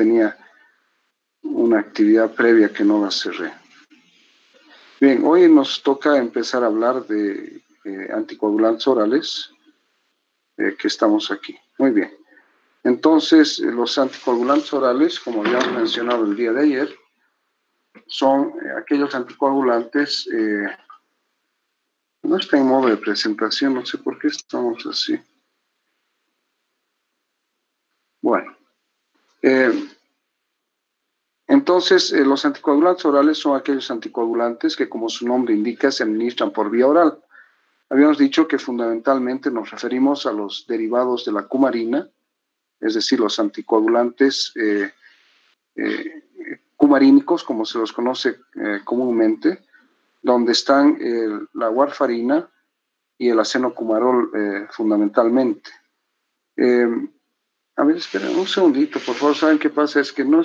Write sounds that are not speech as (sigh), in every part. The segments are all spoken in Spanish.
tenía una actividad previa que no la cerré. Bien, hoy nos toca empezar a hablar de eh, anticoagulantes orales, eh, que estamos aquí. Muy bien. Entonces, eh, los anticoagulantes orales, como ya hemos mencionado el día de ayer, son aquellos anticoagulantes, no está en modo de presentación, no sé por qué estamos así. Bueno, entonces, eh, los anticoagulantes orales son aquellos anticoagulantes que, como su nombre indica, se administran por vía oral. Habíamos dicho que fundamentalmente nos referimos a los derivados de la cumarina, es decir, los anticoagulantes eh, eh, cumarínicos, como se los conoce comúnmente, donde están la warfarina y el acenocumarol fundamentalmente. A ver, esperen un segundito, por favor. ¿Saben qué pasa? Es que no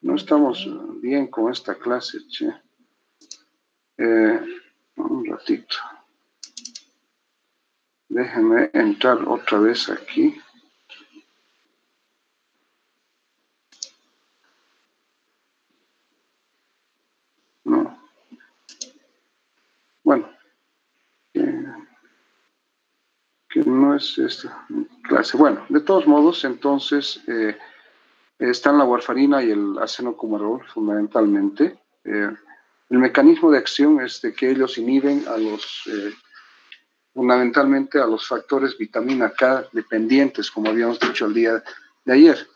no estamos bien con esta clase. Eh, un ratito. Déjenme entrar otra vez aquí. No. Bueno. que no es esta clase. Bueno, de todos modos, entonces... Eh, están la warfarina y el acenocumarol, fundamentalmente. Eh, el mecanismo de acción es de que ellos inhiben a los, eh, fundamentalmente a los factores vitamina K dependientes, como habíamos dicho el día de ayer.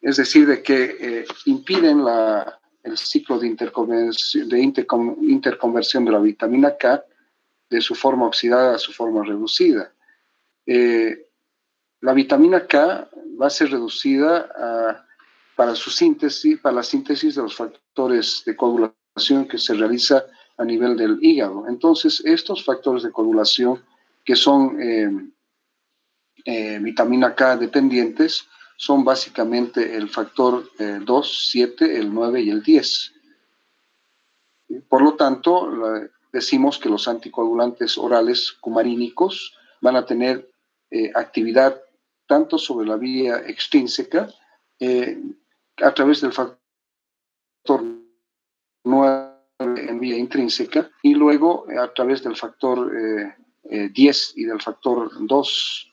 Es decir, de que impiden la, el ciclo de, interconversión de, interconversión de la vitamina K de su forma oxidada a su forma reducida. la vitamina K va a ser reducida para su síntesis, para la síntesis de los factores de coagulación que se realiza a nivel del hígado. Entonces, estos factores de coagulación que son eh, eh, vitamina K dependientes son básicamente el factor 2, 7, el 9 y el 10. Por lo tanto, decimos que los anticoagulantes orales cumarínicos van a tener eh, actividad tanto sobre la vía extrínseca eh, a través del factor 9 en vía intrínseca y luego eh, a través del factor 10 eh, y del factor 2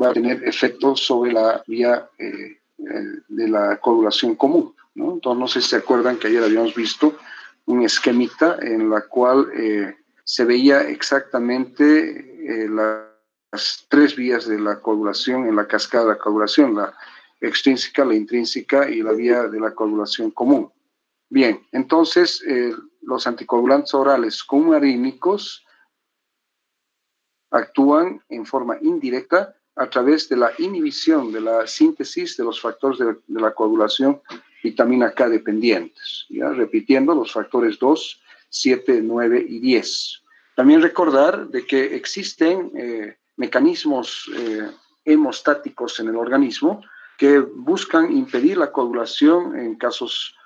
va a tener efectos sobre la vía de la coagulación común. ¿No? Entonces, no sé si se acuerdan que ayer habíamos visto un esquemita en la cual se veía exactamente eh, las tres vías de la coagulación en la cascada de coagulación, la extrínseca, la intrínseca y la vía de la coagulación común. Bien, entonces eh, los anticoagulantes orales cumarínicos actúan en forma indirecta a través de la inhibición de la síntesis de los factores de, la coagulación vitamina K dependientes, ¿ya? repitiendo los factores 2, 7, 9 y 10. También recordar de que existen eh, mecanismos eh, hemostáticos en el organismo que buscan impedir la coagulación en casos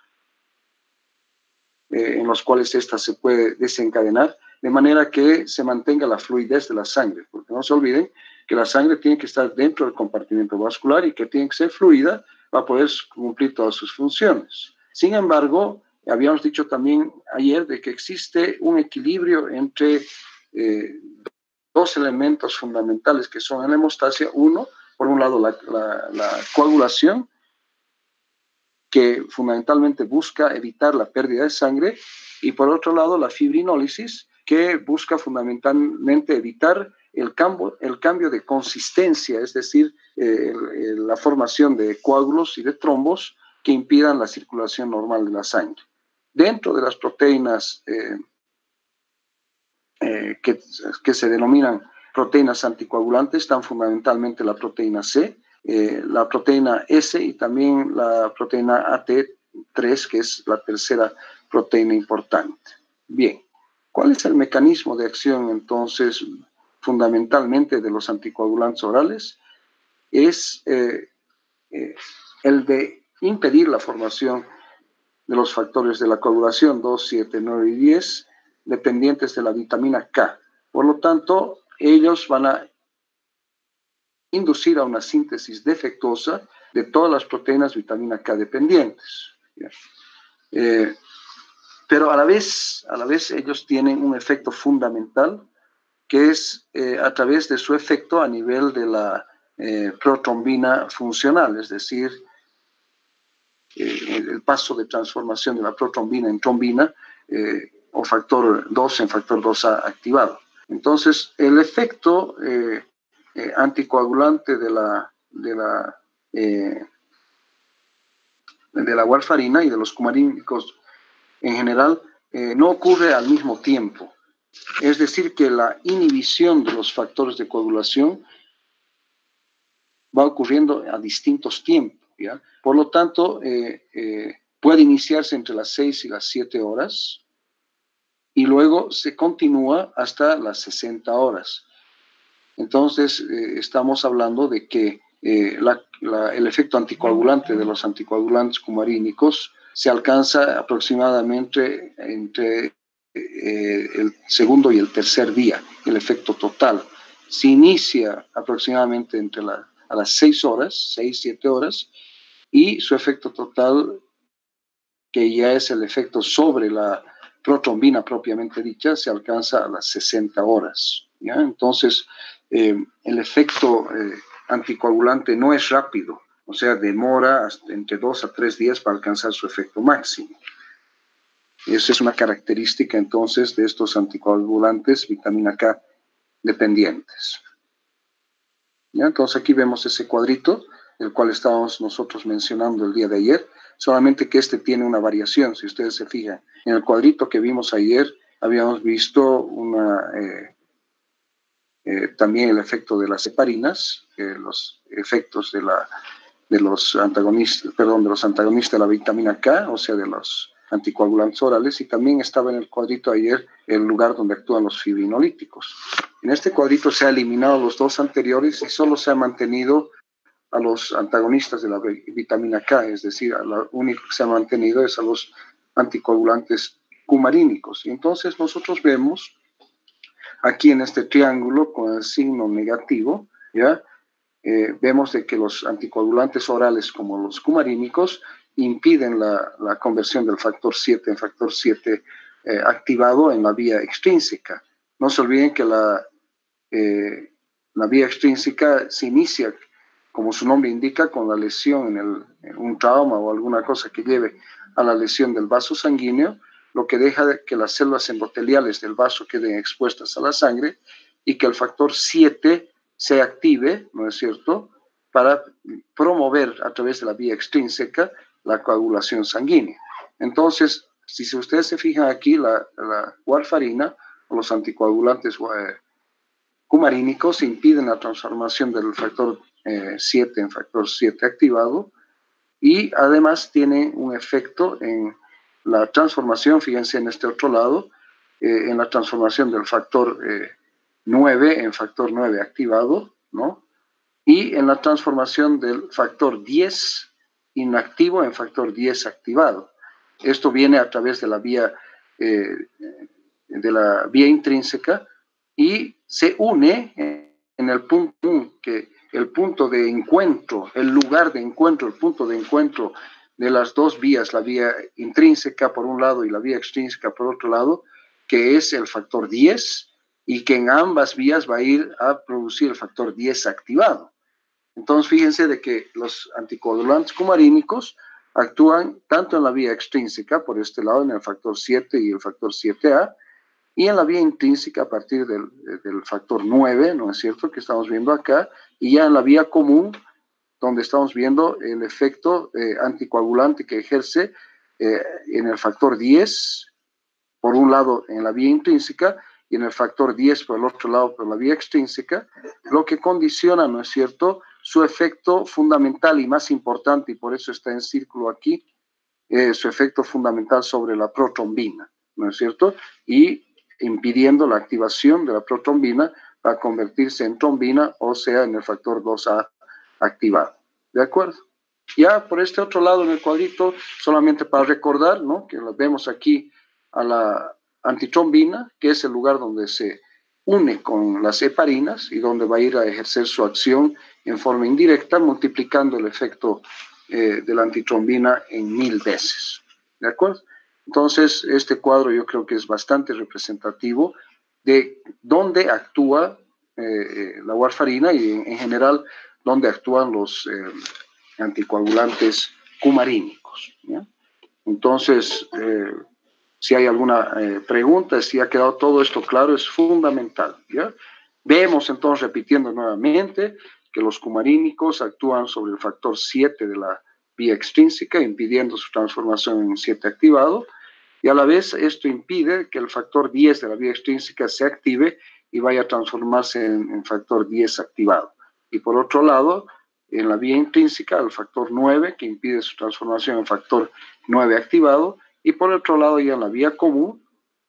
eh, en los cuales ésta se puede desencadenar, de manera que se mantenga la fluidez de la sangre, porque no se olviden que la sangre tiene que estar dentro del compartimento vascular y que tiene que ser fluida para poder cumplir todas sus funciones. Sin embargo, Habíamos dicho también ayer de que existe un equilibrio entre eh, dos elementos fundamentales que son la hemostasia. Uno, por un lado, la, coagulación, que fundamentalmente busca evitar la pérdida de sangre, y por otro lado, la fibrinólisis, que busca fundamentalmente evitar el cambio, el cambio de consistencia, es decir, eh, la formación de coágulos y de trombos que impidan la circulación normal de la sangre. Dentro de las proteínas eh, eh, que, se denominan proteínas anticoagulantes están fundamentalmente la proteína C, la proteína S y también la proteína AT3, que es la tercera proteína importante. Bien, ¿cuál es el mecanismo de acción entonces fundamentalmente de los anticoagulantes orales? Es el de impedir la formación de los factores de la coagulación 2, 7, 9 y 10 dependientes de la vitamina K. Por lo tanto, ellos van a inducir a una síntesis defectuosa de todas las proteínas vitamina K dependientes. Eh, pero a la, vez, a la vez ellos tienen un efecto fundamental que es eh, a través de su efecto a nivel de la eh, protrombina funcional, es decir, el paso de transformación de la protrombina en trombina o factor 2 en factor 2A activado. Entonces, el efecto anticoagulante de la, de la de la warfarina y de los cumarínicos en general eh, no ocurre al mismo tiempo. Es decir, que la inhibición de los factores de coagulación va ocurriendo a distintos tiempos. ¿ya? Por lo tanto, eh, eh, puede iniciarse entre las 6 y las 7 horas y luego se continúa hasta las 60 horas. Entonces, estamos hablando de que eh, el efecto anticoagulante de los anticoagulantes cumarínicos se alcanza aproximadamente entre eh, el segundo y el tercer día, el efecto total. Se inicia aproximadamente entre a las 6 horas, 6, 7 horas, y su efecto total, que ya es el efecto sobre la protrombina propiamente dicha, se alcanza a las 60 horas. ¿ya? Entonces, eh, el efecto anticoagulante no es rápido, o sea, demora entre dos a tres días para alcanzar su efecto máximo. Esa es una característica entonces de estos anticoagulantes vitamina K dependientes. ¿Ya? Entonces aquí vemos ese cuadrito, el cual estábamos nosotros mencionando el día de ayer, solamente que este tiene una variación, si ustedes se fijan. En el cuadrito que vimos ayer habíamos visto una, eh, eh, también el efecto de las heparinas, los efectos de los antagonistas, perdón, de los antagonistas de la vitamina K, o sea, de los anticoagulantes orales, y también estaba en el cuadrito ayer el lugar donde actúan los fibrinolíticos. En este cuadrito se ha eliminado los dos anteriores y solo se ha mantenido a los antagonistas de la vitamina K, es decir, lo único que se ha mantenido es a los anticoagulantes cumarínicos. Y entonces nosotros vemos aquí en este triángulo con el signo negativo, ¿ya? Eh, vemos de que los anticoagulantes orales como los cumarínicos impiden la, conversión del factor 7 en factor 7 eh, activado en la vía extrínseca. No se olviden que la, eh, la vía extrínseca se inicia, como su nombre indica, con la lesión en, el, en un trauma o alguna cosa que lleve a la lesión del vaso sanguíneo, lo que deja que las células endoteliales del vaso queden expuestas a la sangre y que el factor 7 se active, ¿no es cierto?, para promover a través de la vía extrínseca la coagulación sanguínea. Entonces, si ustedes se fijan aquí, la, warfarina o los anticoagulantes eh, cumarínicos impiden la transformación del factor 7 eh, en factor 7 activado y además tiene un efecto en la transformación, fíjense en este otro lado, eh, en la transformación del factor 9 eh, en factor 9 activado, ¿no? Y en la transformación del factor 10 inactivo en factor 10 activado. Esto viene a través de la vía, eh, de la vía intrínseca y se une en el punto que el punto de encuentro, el lugar de encuentro, el punto de encuentro de las dos vías, la vía intrínseca por un lado y la vía extrínseca por otro lado, que es el factor 10 y que en ambas vías va a ir a producir el factor 10 activado. Entonces, fíjense de que los anticoagulantes cumarínicos actúan tanto en la vía extrínseca, por este lado, en el factor 7 y el factor 7A, y en la vía intrínseca a partir del, del factor 9, ¿no es cierto?, que estamos viendo acá, y ya en la vía común donde estamos viendo el efecto eh, anticoagulante que ejerce eh, en el factor 10, por un lado en la vía intrínseca, y en el factor 10 por el otro lado por la vía extrínseca, lo que condiciona, ¿no es cierto?, su efecto fundamental y más importante, y por eso está en círculo aquí, eh, su efecto fundamental sobre la protrombina, ¿no es cierto? Y impidiendo la activación de la protrombina para convertirse en trombina, o sea, en el factor 2A activado. ¿De acuerdo? Ya por este otro lado en el cuadrito, solamente para recordar, ¿no? Que vemos aquí a la antitrombina, que es el lugar donde se une con las heparinas y donde va a ir a ejercer su acción en forma indirecta, multiplicando el efecto eh, de la antitrombina en mil veces. ¿De acuerdo? Entonces, este cuadro yo creo que es bastante representativo de dónde actúa eh, la warfarina y en, general dónde actúan los eh, anticoagulantes cumarínicos. Entonces, si hay alguna pregunta, si ha quedado todo esto claro, es fundamental. ¿ya? Vemos entonces, repitiendo nuevamente, que los cumarínicos actúan sobre el factor 7 de la vía extrínseca, impidiendo su transformación en 7 activado, y a la vez esto impide que el factor 10 de la vía extrínseca se active y vaya a transformarse en, factor 10 activado. Y por otro lado, en la vía intrínseca, el factor 9, que impide su transformación en factor 9 activado, y por otro lado, ya en la vía común,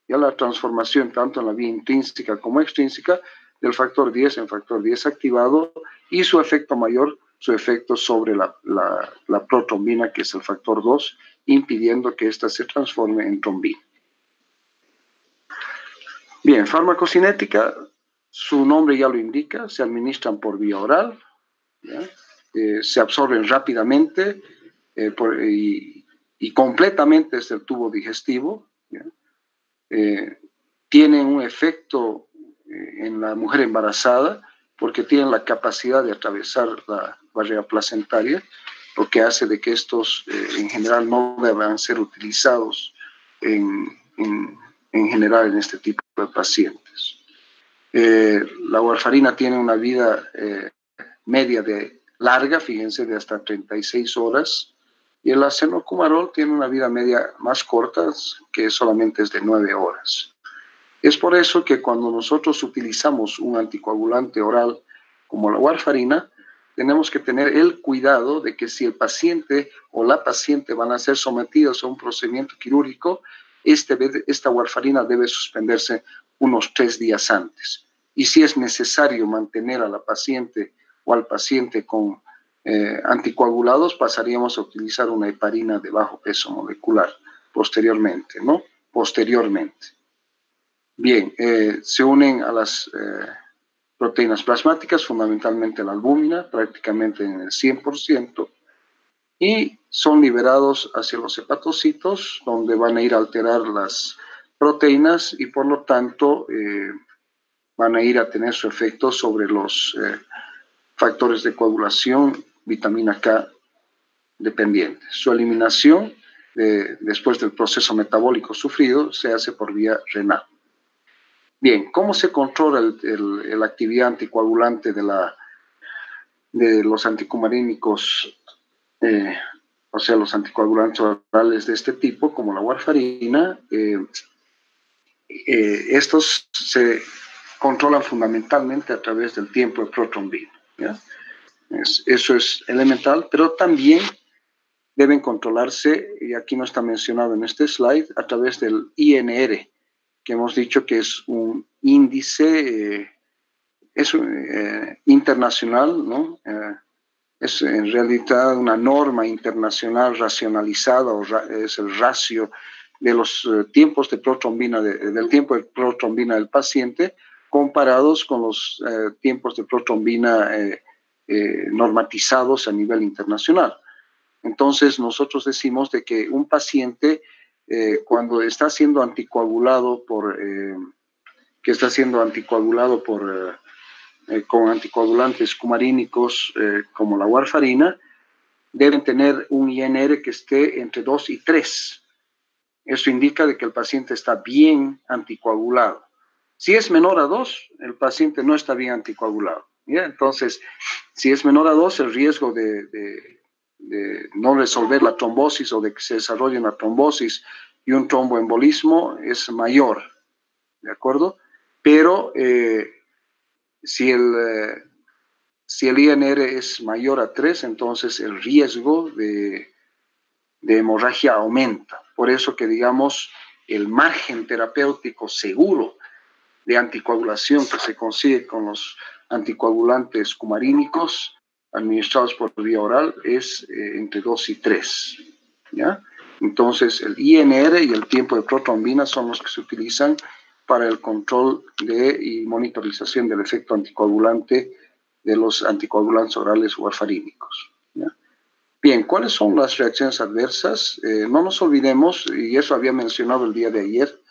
ya la transformación tanto en la vía intrínseca como extrínseca del factor 10 en factor 10 activado y su efecto mayor, su efecto sobre la, la, protrombina, que es el factor 2, impidiendo que ésta se transforme en trombina. Bien, farmacocinética, su nombre ya lo indica, se administran por vía oral, eh, se absorben rápidamente eh, y, completamente desde el tubo digestivo, eh, tienen un efecto en la mujer embarazada porque tienen la capacidad de atravesar la barrera placentaria, lo que hace de que estos eh, en general no deban ser utilizados en, en, general en este tipo de pacientes. Eh, la warfarina tiene una vida eh, media de larga, fíjense, de hasta 36 horas, y el acenocumarol tiene una vida media más corta, que solamente es de 9 horas. Es por eso que cuando nosotros utilizamos un anticoagulante oral como la warfarina, tenemos que tener el cuidado de que si el paciente o la paciente van a ser sometidos a un procedimiento quirúrgico, este, esta warfarina debe suspenderse unos tres días antes. Y si es necesario mantener a la paciente o al paciente con eh, anticoagulados, pasaríamos a utilizar una heparina de bajo peso molecular posteriormente, ¿no? Posteriormente. Bien, eh, se unen a las eh, proteínas plasmáticas, fundamentalmente la albúmina, prácticamente en el 100%, y son liberados hacia los hepatocitos, donde van a ir a alterar las proteínas y por lo tanto van a ir a tener su efecto sobre los factores de coagulación, vitamina K dependientes. Su eliminación después del proceso metabólico sufrido se hace por vía renal. Bien, ¿cómo se controla la actividad anticoagulante de, la, de los anticumarínicos, eh, o sea, los anticoagulantes orales de este tipo, como la warfarina? Eh, eh, estos se controlan fundamentalmente a través del tiempo de protrombina. Eso es elemental, pero también deben controlarse, y aquí no está mencionado en este slide, a través del INR, que hemos dicho que es un índice eh, es, eh, internacional, ¿no? Eh, es en realidad una norma internacional racionalizada, o es el ratio de los tiempos de protrombina, del tiempo de protrombina del paciente, comparados con los tiempos de protrombina normatizados a nivel internacional. Entonces, nosotros decimos de que un paciente eh, cuando está siendo anticoagulado por, eh, que está siendo anticoagulado por, eh, con anticoagulantes cumarínicos como la warfarina, deben tener un INR que esté entre 2 y 3. Eso indica de que el paciente está bien anticoagulado. Si es menor a 2, el paciente no está bien anticoagulado. Entonces, si es menor a 2, el riesgo de no resolver la trombosis o de que se desarrolle una trombosis y un tromboembolismo es mayor, ¿de acuerdo? Pero eh, si, el, si el INR es mayor a 3, entonces el riesgo de, de hemorragia aumenta. Por eso que digamos el margen terapéutico seguro de anticoagulación que se consigue con los anticoagulantes cumarínicos administrados por vía oral es eh, entre 2 y 3. ¿ya? Entonces, el INR y el tiempo de protrombina son los que se utilizan para el control de, y monitorización del efecto anticoagulante de los anticoagulantes orales warfarínicos. Bien, ¿cuáles son las reacciones adversas? Eh, no nos olvidemos, y eso había mencionado el día de ayer,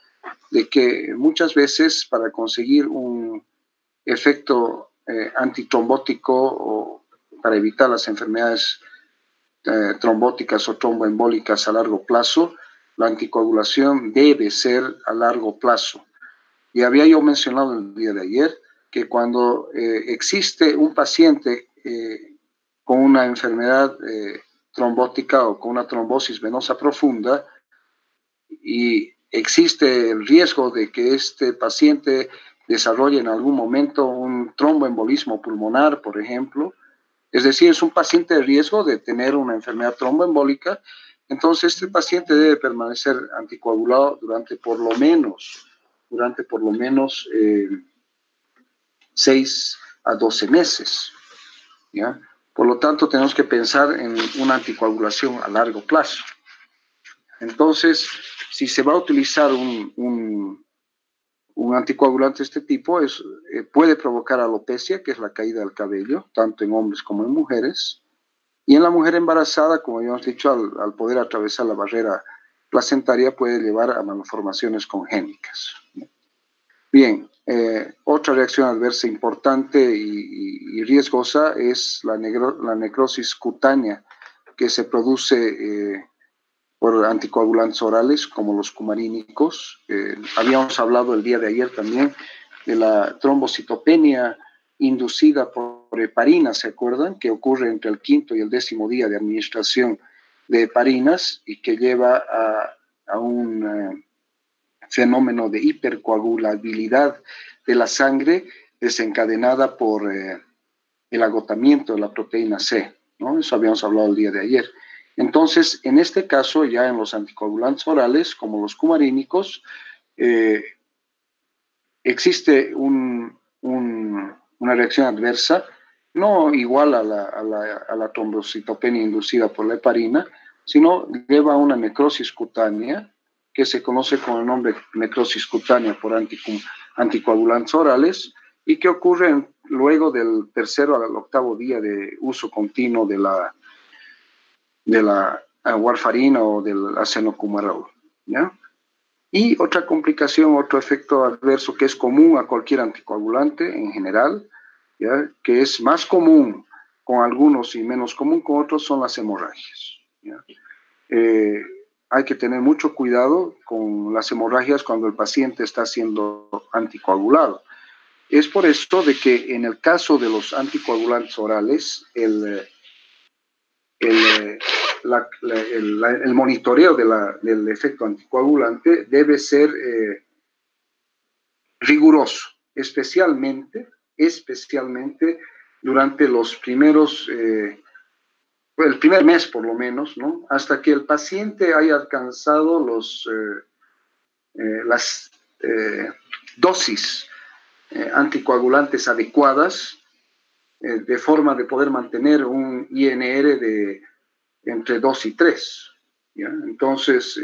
de que muchas veces para conseguir un efecto eh, antitrombótico para evitar las enfermedades eh, trombóticas o tromboembólicas a largo plazo, la anticoagulación debe ser a largo plazo. Y había yo mencionado el día de ayer que cuando eh, existe un paciente con una enfermedad trombótica o con una trombosis venosa profunda y existe el riesgo de que este paciente desarrolle en algún momento un tromboembolismo pulmonar, por ejemplo, es decir, es un paciente de riesgo de tener una enfermedad tromboembólica, entonces este paciente debe permanecer anticoagulado durante por lo menos durante por lo menos eh, 6 a 12 meses. ¿ya? Por lo tanto, tenemos que pensar en una anticoagulación a largo plazo. Entonces, si se va a utilizar un, un anticoagulante de este tipo, eh, puede provocar alopecia, que es la caída del cabello, tanto en hombres como en mujeres. Y en la mujer embarazada, como habíamos dicho, al, poder atravesar la barrera placentaria puede llevar a malformaciones congénicas. Bien, eh, otra reacción adversa importante y, riesgosa es la, la, necrosis cutánea que se produce eh, por anticoagulantes orales como los cumarínicos. Eh, habíamos hablado el día de ayer también de la trombocitopenia inducida por heparina, ¿se acuerdan? Que ocurre entre el quinto y el décimo día de administración de heparinas y que lleva a, un fenómeno de hipercoagulabilidad de la sangre desencadenada por eh, el agotamiento de la proteína C. ¿no? Eso habíamos hablado el día de ayer. Entonces, en este caso, ya en los anticoagulantes orales, como los cumarínicos, eh, existe una reacción adversa, no igual a la, trombocitopenia inducida por la heparina, sino lleva a una necrosis cutánea que se conoce con el nombre necrosis cutánea por anticoagulantes orales y que ocurre luego del tercero al octavo día de uso continuo de la, de la warfarina o del acenocumarol. ¿ya? Y otra complicación, otro efecto adverso que es común a cualquier anticoagulante en general, ¿ya? que es más común con algunos y menos común con otros, son las hemorragias. ¿ya? Eh, hay que tener mucho cuidado con las hemorragias cuando el paciente está siendo anticoagulado. Es por esto de que en el caso de los anticoagulantes orales, el, el, monitoreo del efecto anticoagulante debe ser eh, riguroso, especialmente, especialmente durante los primeros eh, el primer mes por lo menos, ¿no? Hasta que el paciente haya alcanzado los, eh, las dosis anticoagulantes adecuadas, de forma de poder mantener un INR de entre 2 y 3. ¿ya? Entonces,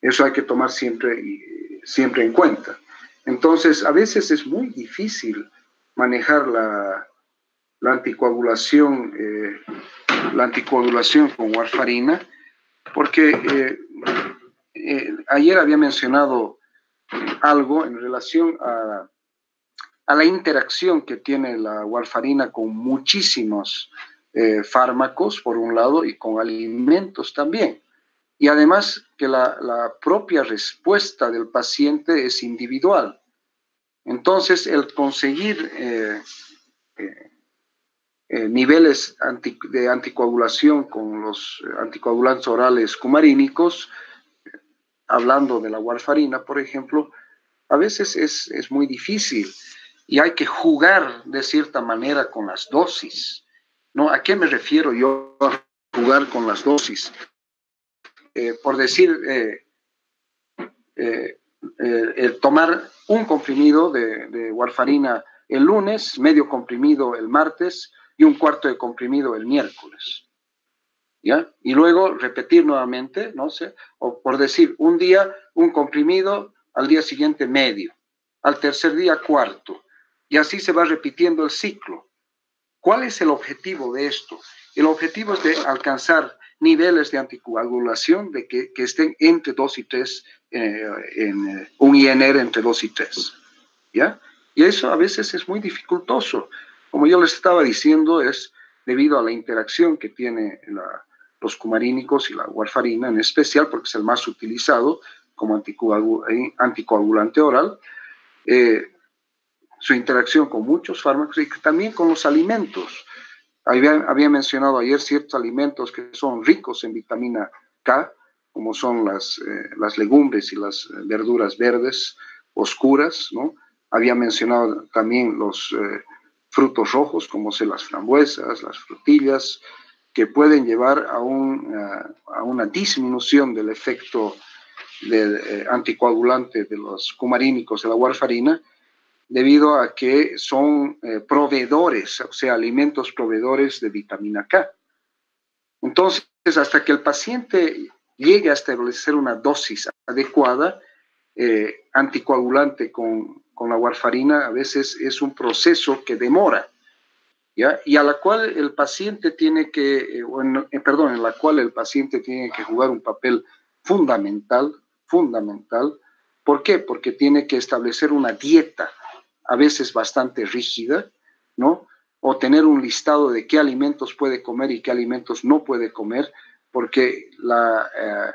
eso hay que tomar siempre, siempre en cuenta. Entonces, a veces es muy difícil manejar la, la anticoagulación, eh, la anticoagulación con warfarina, porque eh, eh, ayer había mencionado algo en relación a, a, la interacción que tiene la warfarina con muchísimos fármacos, por un lado, y con alimentos también. Y además que la, propia respuesta del paciente es individual. Entonces, el conseguir eh, niveles de anticoagulación con los eh, anticoagulantes orales cumarínicos, hablando de la warfarina, por ejemplo, a veces es, es, muy difícil y hay que jugar de cierta manera con las dosis. ¿no? ¿A qué me refiero yo a jugar con las dosis? Eh, por decir, tomar un comprimido de, de warfarina el lunes, medio comprimido el martes, y un cuarto de comprimido el miércoles. ¿Ya? Y luego repetir nuevamente, no sé, o por decir, un día un comprimido al día siguiente medio, al tercer día cuarto, y así se va repitiendo el ciclo. ¿Cuál es el objetivo de esto? El objetivo es de alcanzar niveles de anticoagulación de que, estén entre 2 y 3, eh, en eh, un INR entre 2 y 3. ¿Ya? Y eso a veces es muy dificultoso. Como yo les estaba diciendo, es debido a la interacción que tiene los cumarínicos y la warfarina en especial, porque es el más utilizado como eh, anticoagulante oral, su interacción con muchos fármacos y también con los alimentos. Había, mencionado ayer ciertos alimentos que son ricos en vitamina K, como son las, eh, las legumbres y las verduras verdes oscuras, ¿no? Había mencionado también los eh, frutos rojos, como son las frambuesas, las frutillas, que pueden llevar a, un, a una disminución del efecto eh, anticoagulante de los cumarínicos de la warfarina debido a que son eh, proveedores, o sea, alimentos proveedores de vitamina K. Entonces, hasta que el paciente llegue a establecer una dosis adecuada, eh, anticoagulante con, la warfarina, a veces es un proceso que demora, ¿ya? Y a la cual el paciente tiene que, eh, perdón, en la cual el paciente tiene que jugar un papel fundamental, fundamental. ¿Por qué? Porque tiene que establecer una dieta a veces bastante rígida, ¿no? O tener un listado de qué alimentos puede comer y qué alimentos no puede comer, porque la, eh,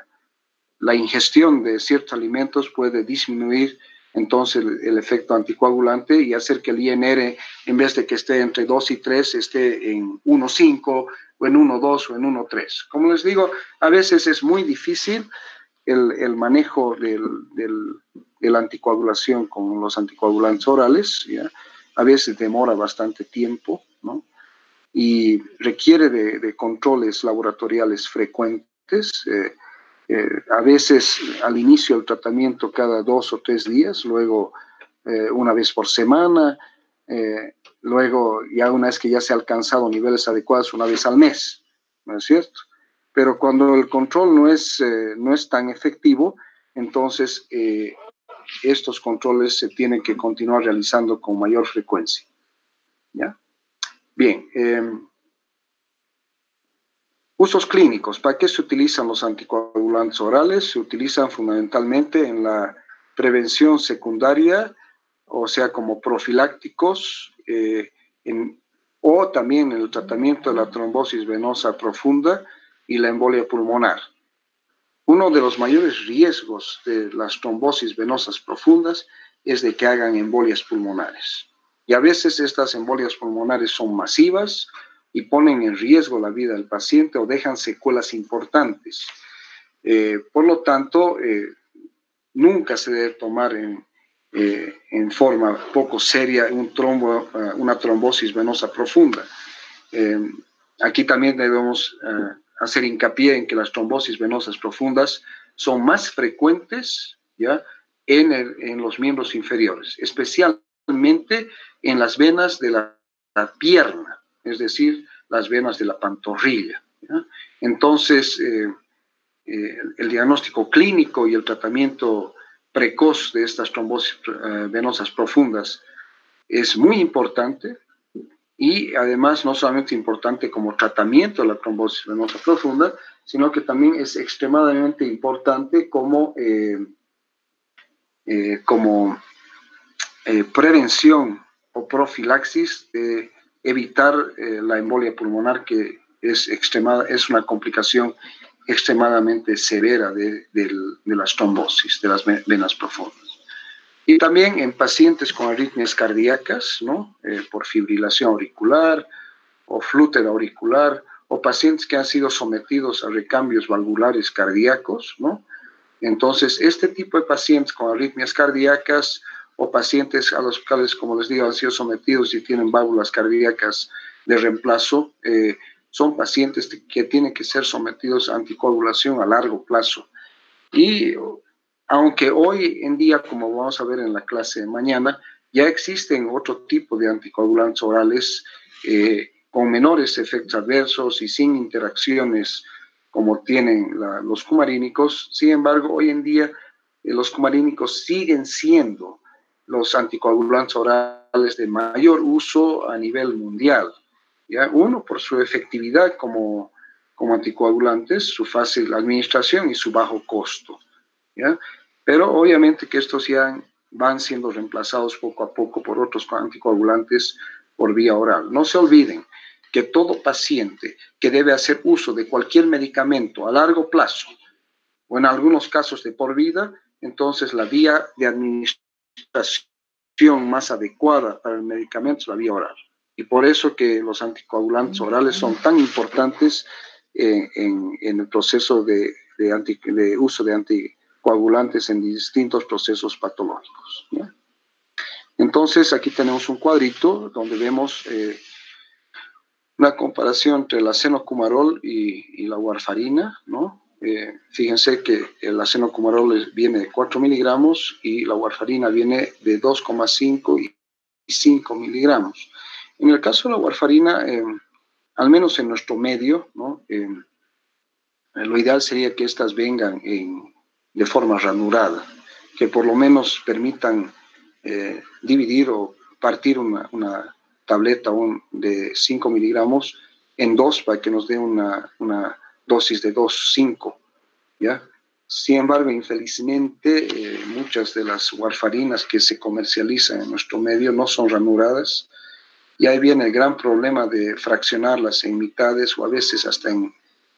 la ingestión de ciertos alimentos puede disminuir entonces el, efecto anticoagulante y hacer que el INR, en vez de que esté entre 2 y 3, esté en 1,5 o en 1,2 o en 1,3. Como les digo, a veces es muy difícil el, el manejo del, del, la anticoagulación con los anticoagulantes orales, ¿ya? a veces demora bastante tiempo, ¿no? Y requiere de, controles laboratoriales frecuentes, eh, eh, a veces al inicio del tratamiento cada dos o tres días, luego eh, una vez por semana, luego ya una vez que ya se ha alcanzado niveles adecuados, una vez al mes, ¿no es cierto? Pero cuando el control no es, no es tan efectivo, entonces estos controles se tienen que continuar realizando con mayor frecuencia. ¿Ya? Bien. Em, usos clínicos. ¿Para qué se utilizan los anticoagulantes orales? Se utilizan fundamentalmente en la prevención secundaria, o sea, como profilácticos, eh, o también en el tratamiento de la trombosis venosa profunda y la embolia pulmonar. Uno de los mayores riesgos de las trombosis venosas profundas es de que hagan embolias pulmonares. Y a veces estas embolias pulmonares son masivas y ponen en riesgo la vida del paciente o dejan secuelas importantes. Eh, por lo tanto, eh, nunca se debe tomar en, eh, en forma poco seria un trombo, una trombosis venosa profunda. aquí también debemos hacer hincapié en que las trombosis venosas profundas son más frecuentes ¿ya? En, en los miembros inferiores, especialmente en las venas de la, pierna, es decir, las venas de la pantorrilla. Entonces, eh, eh, el diagnóstico clínico y el tratamiento precoz de estas trombosis eh, venosas profundas es muy importante y además no solamente importante como tratamiento de la trombosis venosa profunda, sino que también es extremadamente importante como, eh, eh, como eh, prevención o profilaxis de evitar la embolia pulmonar, que es, extremada, es una complicación extremadamente severa de, de las trombosis, de las venas profundas. Y también en pacientes con arritmias cardíacas, ¿no? Eh, por fibrilación auricular o flúter auricular, o pacientes que han sido sometidos a recambios valvulares cardíacos, ¿no? Entonces, este tipo de pacientes con arritmias cardíacas o pacientes a los cuales, como les digo, han sido sometidos y tienen válvulas cardíacas de reemplazo, eh, son pacientes que tienen que ser sometidos a anticoagulación a largo plazo. Y aunque hoy en día, como vamos a ver en la clase de mañana, ya existen otro tipo de anticoagulantes orales eh, con menores efectos adversos y sin interacciones como tienen los cumarínicos. Sin embargo, hoy en día los cumarínicos siguen siendo los anticoagulantes orales de mayor uso a nivel mundial. Uno, por su efectividad como, como anticoagulantes, su fácil administración y su bajo costo. ¿Ya? Pero obviamente que estos ya van siendo reemplazados poco a poco por otros anticoagulantes por vía oral. No se olviden que todo paciente que debe hacer uso de cualquier medicamento a largo plazo, o en algunos casos de por vida, entonces la vía de administración más adecuada para el medicamento es la vía oral. Y por eso que los anticoagulantes orales son tan importantes en, el proceso de, de, uso de anticoagulantes en distintos procesos patológicos. Entonces, aquí tenemos un cuadrito donde vemos eh, una comparación entre el acenocumarol y, y la warfarina, ¿no? Eh, fíjense que el acenocumarol viene de 4 miligramos y la warfarina viene de 2,5 y 5 miligramos. En el caso de la warfarina, eh, al menos en nuestro medio, eh, lo ideal sería que estas vengan de forma ranurada, que por lo menos permitan dividir o partir una, tableta de 5 miligramos en dos para que nos dé una dosis de 2,5, ¿ya? Sin embargo, infelizmente, eh, muchas de las warfarinas que se comercializan en nuestro medio no son ranuradas, y ahí viene el gran problema de fraccionarlas en mitades o a veces hasta en,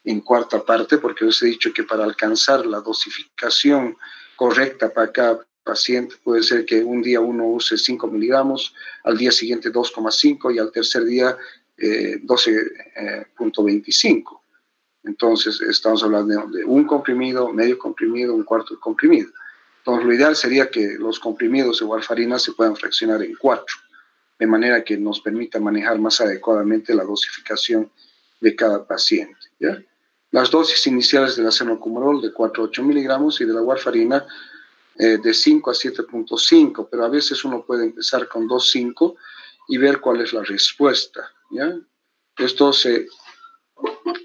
en cuarta parte, porque les he dicho que para alcanzar la dosificación correcta para cada paciente puede ser que un día uno use 5 miligramos, al día siguiente 2,5 y al tercer día eh, 12.25. Entonces, estamos hablando de un comprimido, medio comprimido, un cuarto de comprimido. Entonces, lo ideal sería que los comprimidos de warfarina se puedan fraccionar en cuatro, de manera que nos permita manejar más adecuadamente la dosificación de cada paciente. ¿ya? Las dosis iniciales del acenocumarol de 4 a 8 miligramos y de la warfarina eh, de 5 a 7.5, pero a veces uno puede empezar con 2.5 y ver cuál es la respuesta. ¿ya? Esto se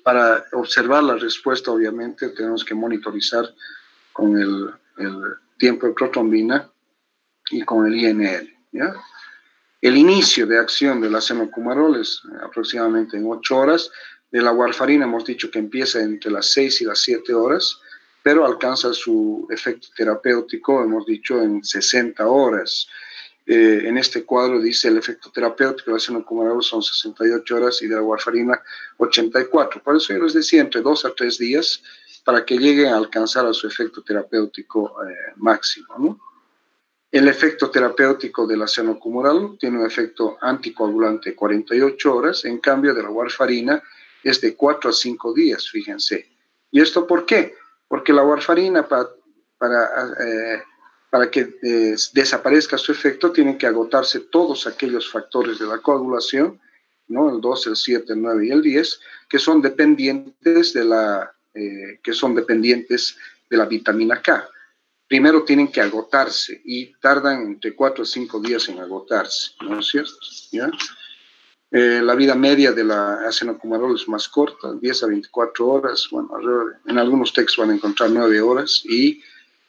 para observar la respuesta, obviamente, tenemos que monitorizar con el, tiempo de protrombina y con el INL. ¿ya? El inicio de acción de la senocumarol es aproximadamente en 8 horas. De la warfarina hemos dicho que empieza entre las 6 y las 7 horas, pero alcanza su efecto terapéutico, hemos dicho, en 60 horas. Eh, en este cuadro dice el efecto terapéutico de la senocumarol son 68 horas y de la warfarina 84. Por eso yo les decía entre 2 a 3 días para que lleguen a alcanzar a su efecto terapéutico eh, máximo. El efecto terapéutico de la tiene un efecto anticoagulante 48 horas, en cambio de la warfarina es de 4 a 5 días, fíjense. ¿Y esto por qué? Porque la warfarina para, para eh, para que desaparezca su efecto, tienen que agotarse todos aquellos factores de la coagulación, ¿no? el 2, el 7, el 9 y el 10, que son dependientes de la, eh, que son dependientes de la vitamina K. Primero tienen que agotarse y tardan entre 4 o 5 días en agotarse, ¿no es cierto? Eh, la vida media de la acenocumarol es más corta, 10 a 24 horas, bueno, en algunos textos van a encontrar 9 horas y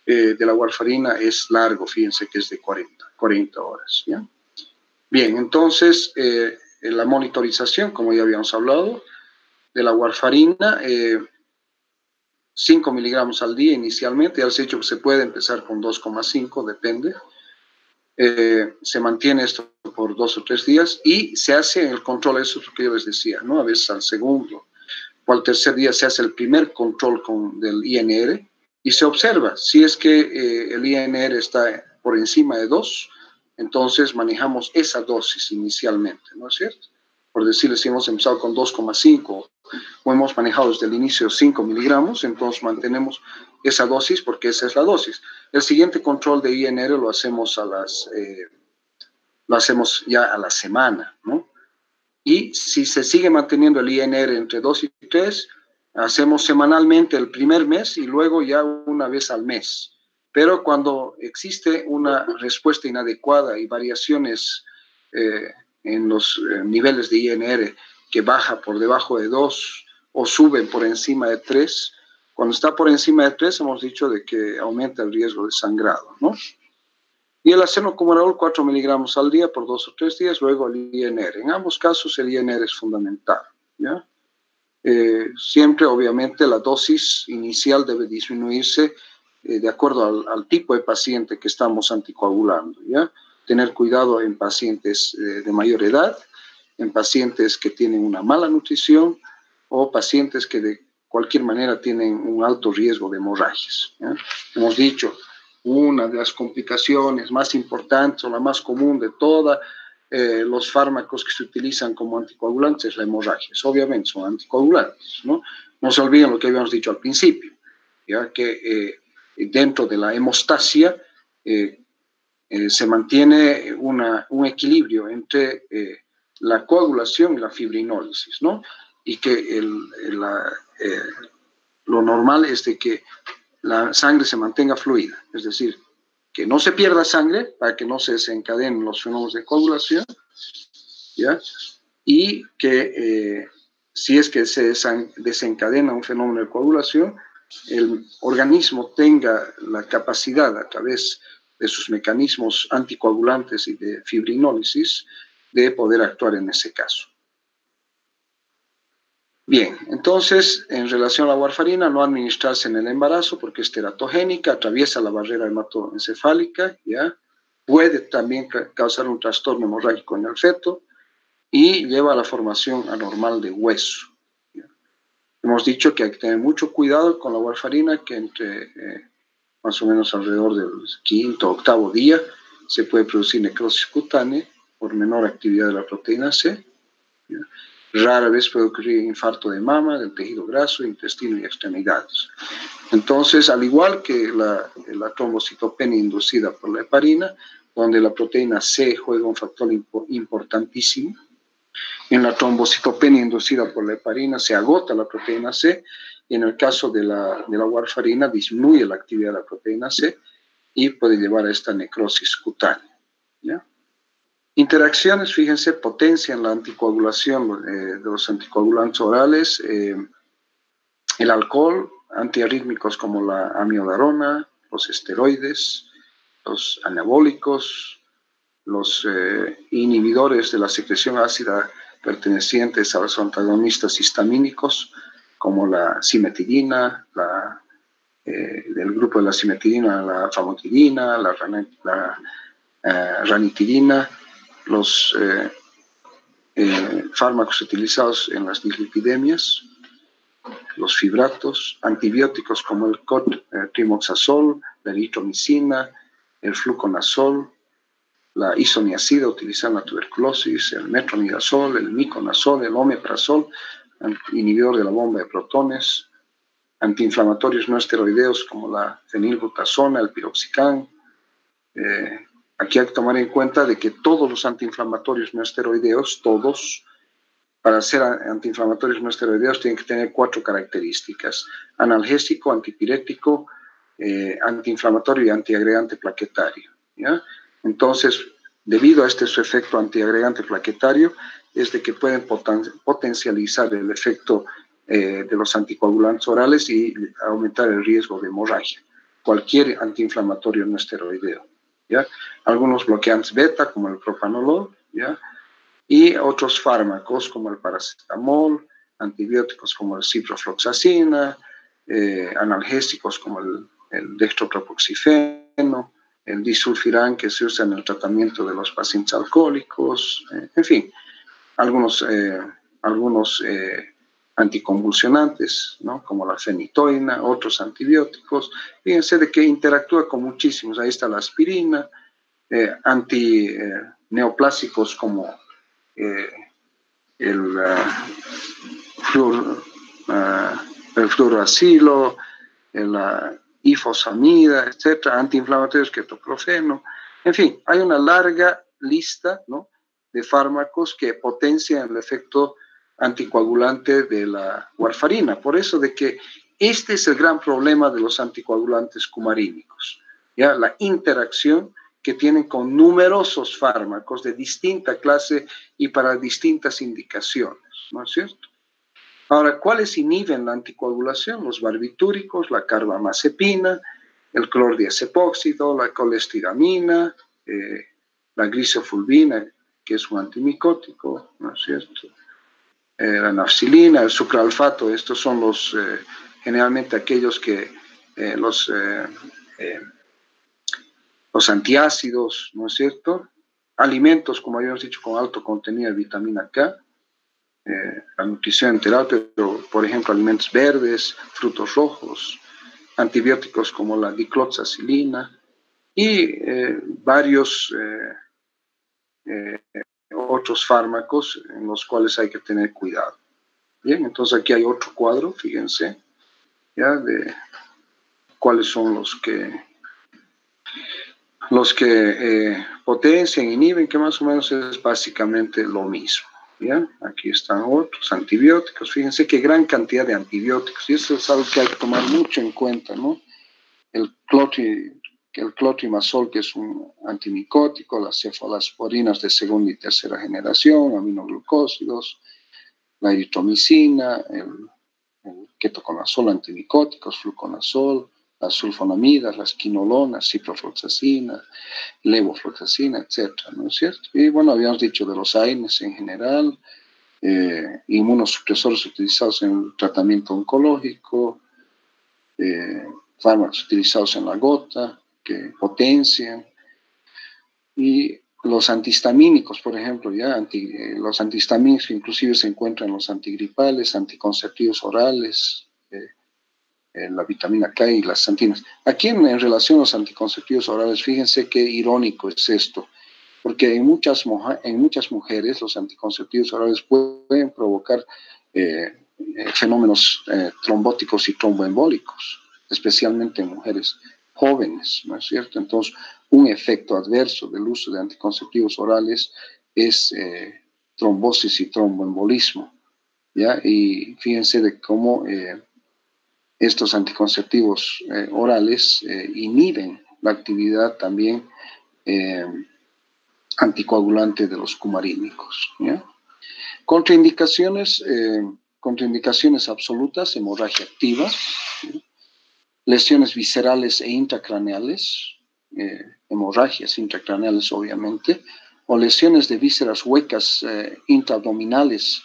eh, de la warfarina es largo, fíjense que es de 40, 40 horas. ¿ya? Bien, entonces eh, la monitorización, como ya habíamos hablado, de la warfarina, 5 eh, miligramos al día inicialmente, ya les he dicho que se puede empezar con 2,5, depende. se mantiene esto por dos o tres días y se hace el control, eso es lo que yo les decía, ¿no? A veces al segundo o al tercer día se hace el primer control con, del INR, y se observa, si es que eh, el INR está por encima de 2, entonces manejamos esa dosis inicialmente, ¿no es cierto? Por decirles, si hemos empezado con 2,5 o hemos manejado desde el inicio 5 miligramos, entonces mantenemos esa dosis porque esa es la dosis. El siguiente control de INR lo hacemos a las, eh, lo hacemos ya a la semana, ¿no? Y si se sigue manteniendo el INR entre 2 y 3, Hacemos semanalmente el primer mes y luego ya una vez al mes. Pero cuando existe una respuesta inadecuada y variaciones eh, en los eh, niveles de INR que baja por debajo de 2 o suben por encima de 3, Cuando está por encima de 3, hemos dicho de que aumenta el riesgo de sangrado, ¿no? Y el acenocumarol, 4 miligramos al día por dos o tres días, luego el INR. En ambos casos el INR es fundamental, ¿ya? Eh, siempre, obviamente, la dosis inicial debe disminuirse eh, de acuerdo al, tipo de paciente que estamos anticoagulando, ¿ya? Tener cuidado en pacientes eh, de mayor edad, en pacientes que tienen una mala nutrición o pacientes que de cualquier manera tienen un alto riesgo de hemorragias. Hemos dicho, una de las complicaciones más importantes o la más común de todos eh, los fármacos que se utilizan como anticoagulantes es la hemorragia. Obviamente son anticoagulantes, ¿no? No se olviden lo que habíamos dicho al principio, ya que eh, dentro de la hemostasia eh, se mantiene una, un equilibrio entre la coagulación y la fibrinólisis, ¿no? Y que lo normal es de que la sangre se mantenga fluida, es decir, que no se pierda sangre para que no se desencadenen los fenómenos de coagulación, ¿ya? Y que eh, si es que se desencadena un fenómeno de coagulación, el organismo tenga la capacidad a través de sus mecanismos anticoagulantes y de fibrinólisis de poder actuar en ese caso. Bien, entonces, en relación a la warfarina, no administrarse en el embarazo porque es teratogénica, atraviesa la barrera hematoencefálica, ¿ya? puede también causar un trastorno hemorrágico en el feto y lleva a la formación anormal de hueso. Hemos dicho que hay que tener mucho cuidado con la warfarina, que entre eh, más o menos alrededor del quinto o octavo día se puede producir necrosis cutánea por menor actividad de la proteína C. Rara vez puede ocurrir infarto de mama, del tejido graso, intestino y extremidades. Entonces, al igual que la, trombocitopenia inducida por la heparina, donde la proteína C juega un factor importantísimo, en la trombocitopenia inducida por la heparina se agota la proteína C y en el caso de la, de la warfarina disminuye la actividad de la proteína C y puede llevar a esta necrosis cutánea. ¿ya? Interacciones, fíjense, potencian la anticoagulación eh, de los anticoagulantes orales, eh, el alcohol, antiarrítmicos como la amiodarona, los esteroides, los anabólicos, los eh, inhibidores de la secreción ácida pertenecientes a los antagonistas histamínicos, como la simetidina, la, del grupo de la simetidina, la famotidina, la, la ranitidina, los eh, eh, fármacos utilizados en las dislipidemias, los fibratos, antibióticos como el cotrimoxazol, la eritromicina, el fluconazol, la isoniazida utilizada en la tuberculosis, el metronidazol, el miconazol, el omeprazol, inhibidor de la bomba de protones, antiinflamatorios no esteroideos como la fenilbutazona, el piroxicam, eh, Aquí hay que tomar en cuenta de que todos los antiinflamatorios no esteroideos, todos, para ser antiinflamatorios no esteroideos, tienen que tener cuatro características. Analgésico, antipirético, eh, antiinflamatorio y antiagregante plaquetario. Entonces, debido a este su efecto antiagregante plaquetario, es de que pueden potencializar el efecto eh, de los anticoagulantes orales y aumentar el riesgo de hemorragia. Cualquier antiinflamatorio no esteroideo. Algunos bloqueantes beta, como el propanolol. Y otros fármacos, como el paracetamol, antibióticos como el ciprofloxacina, eh, analgésicos como el, el dextropropoxifeno, el disulfiram que se usa en el tratamiento de los pacientes alcohólicos, eh, en fin, algunos, eh, algunos anticonvulsionantes, ¿no? como la fenitoína, otros antibióticos. Fíjense de que interactúa con muchísimos. Ahí está la aspirina, eh, antineoplásicos como eh, el, uh, fluoracilo, el ifosamida, etcétera, antiinflamatorios, ketoprofeno. En fin, hay una larga lista ¿no? de fármacos que potencian el efecto anticoagulante de la warfarina. Por eso de que este es el gran problema de los anticoagulantes cumarínicos, ¿ya? la interacción que tienen con numerosos fármacos de distinta clase y para distintas indicaciones, ¿no es cierto? Ahora, ¿cuáles inhiben la anticoagulación? Los barbitúricos, la carbamazepina, el clordiazepóxido, la colestiramina, eh, la grisofulvina, que es un antimicótico, ¿no es cierto? Eh, la nafcilina, el sucralfato, estos son los, eh, generalmente aquellos que, los, los antiácidos, ¿no es cierto? Alimentos, como habíamos dicho, con alto contenido de vitamina K, la nutrición enteral, pero por ejemplo alimentos verdes, frutos rojos, antibióticos como la dicloxacilina y eh, varios eh, eh, otros fármacos en los cuales hay que tener cuidado. Bien, entonces aquí hay otro cuadro, fíjense, ya de cuáles son los que los que potencian, inhiben, que más o menos es básicamente lo mismo. Aquí están otros antibióticos. Fíjense qué gran cantidad de antibióticos. Y eso es algo que hay que tomar mucho en cuenta, ¿no? El, el clotrimazol, que es un antimicótico, las cefalasporinas de segunda y tercera generación, aminoglucósidos, la eritromicina, el, el ketoconazol, antimicóticos, fluconazol, las sulfonamidas, las quinolonas, ciprofloxacina, levofloxacina, etcétera, ¿no es cierto? Y bueno, habíamos dicho de los AINES en general, eh, inmunosupresores utilizados en el tratamiento oncológico, eh, fármacos utilizados en la gota que potencian, y los antihistamínicos, por ejemplo, ya eh, los antihistamínicos inclusive se encuentran en los antigripales, anticonceptivos orales, la vitamina K y las santinas. Aquí en, relación a los anticonceptivos orales, fíjense qué irónico es esto, porque en muchas, en muchas mujeres los anticonceptivos orales pueden provocar eh, eh, fenómenos eh, trombóticos y tromboembólicos, especialmente en mujeres jóvenes, ¿no es cierto? Entonces, un efecto adverso del uso de anticonceptivos orales es trombosis y tromboembolismo, ¿ya? Y fíjense de cómo estos anticonceptivos eh, orales eh, inhiben la actividad también eh, anticoagulante de los cumarínicos. Contraindicaciones, contraindicaciones absolutas, hemorragia activa, lesiones viscerales e intracraneales, hemorragias intracraneales obviamente, o lesiones de vísceras huecas intraabdominales